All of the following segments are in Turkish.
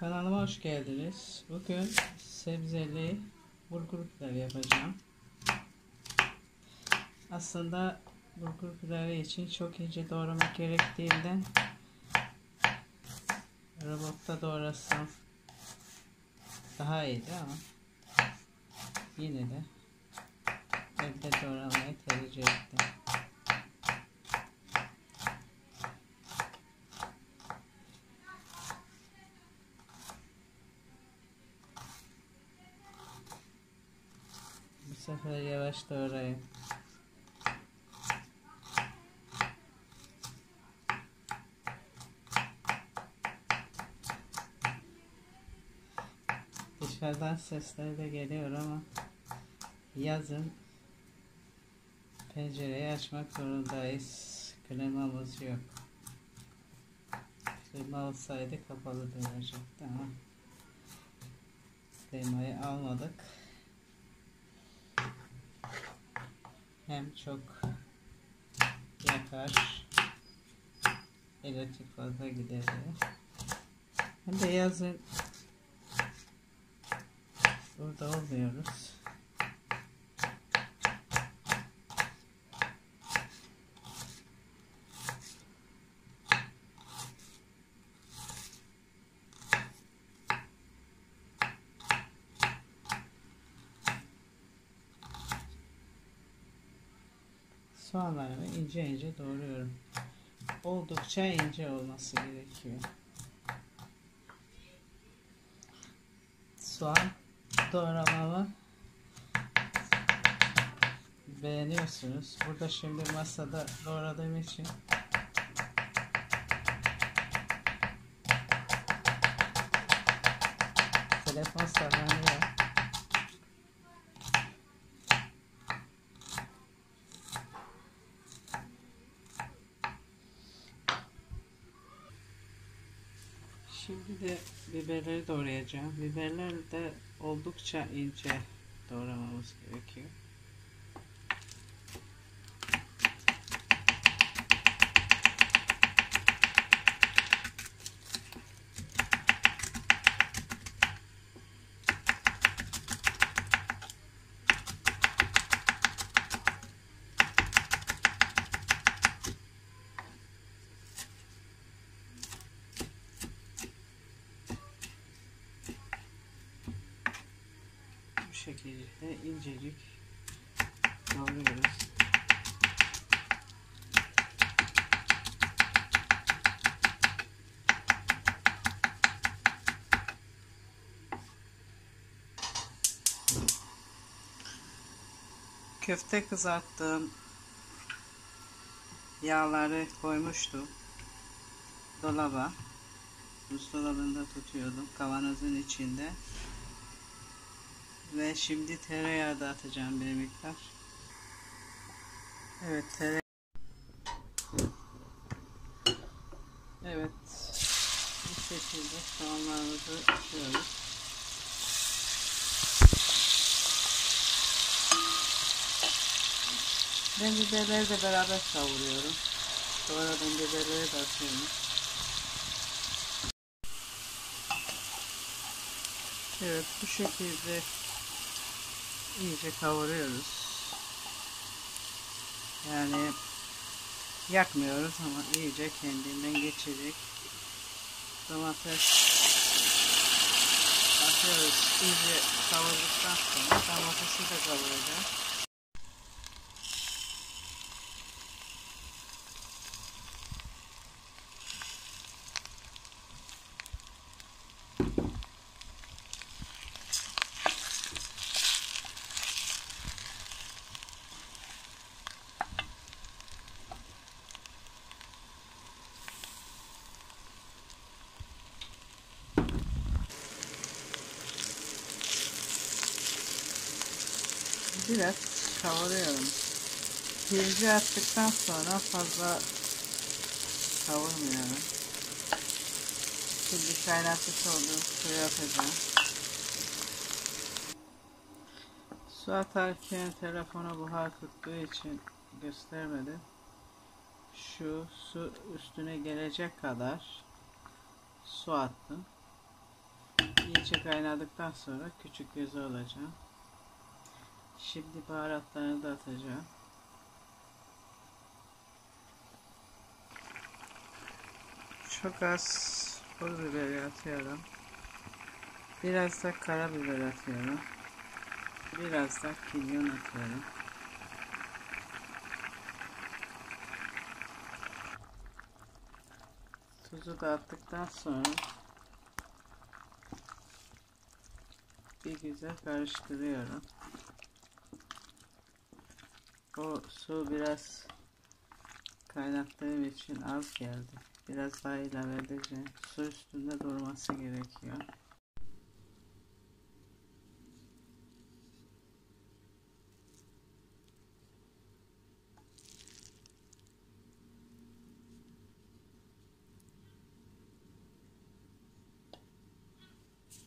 Kanalıma hoş geldiniz. Bugün sebzeli bulgur pilavı yapacağım. Aslında bulgur pilavı için çok ince doğramak gerektiğinden robotta doğrasam daha iyiydi ama yine de evde doğramayı tercih ettim. Bu sefer yavaş doğrayın. Dışarıdan sesler de geliyor ama yazın pencereyi açmak zorundayız. Klimamız yok. Klima olsaydı kapalı duracaktı ama klimayı almadık. Hem çok yakar elektrik fazla gider. Hem de burada olmuyoruz. Soğanlarımı ince ince doğruyorum. Oldukça ince olması gerekiyor. Soğan doğramamı beğeniyorsunuz. Burada şimdi masada doğradığım için telefon sallanıyor. Şimdi de biberleri doğrayacağım. Biberleri de oldukça ince doğramamız gerekiyor. Şekilde incecik doğruyoruz. Köfte kızarttığım yağları koymuştum dolaba. Buzdolabında tutuyordum kavanozun içinde. Ve şimdi tereyağı da atacağım bir miktar. Evet tereyağı. Evet. Bu şekilde soğanlarımızı atıyoruz. Ben biberleri de beraber kavuruyorum. Doğradığım biberleri de atıyorum. Evet bu şekilde iyice kavuruyoruz. Yani yakmıyoruz ama iyice kendinden geçecek. Domates atıyoruz. İyice kavurduktan sonra domatesi de kavuracağım. Biraz kavuruyorum. Pirinci attıktan sonra fazla kavurmuyorum. Şimdi kaynatmış olduğum suyu atacağım. Su atarken telefona buhar tuttuğu için göstermedim. Şu su üstüne gelecek kadar su attım. İyice kaynadıktan sonra küçük gözü alacağım. Şimdi baharatlarını da atacağım. Çok az pul biberi atıyorum. Biraz da karabiber atıyorum. Biraz da kimyon atıyorum. Tuzu da attıktan sonra bir güzel karıştırıyorum. O su biraz kaynattığım için az geldi. Biraz daha ilave edeceğim. Su üstünde durması gerekiyor.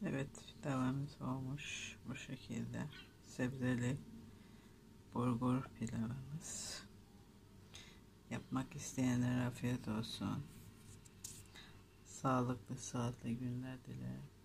Evet pilavımız olmuş bu şekilde sebzeli bulgur pilavımız. Yapmak isteyenlere afiyet olsun. Sağlıklı sıhhatli günler dilerim